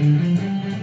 Música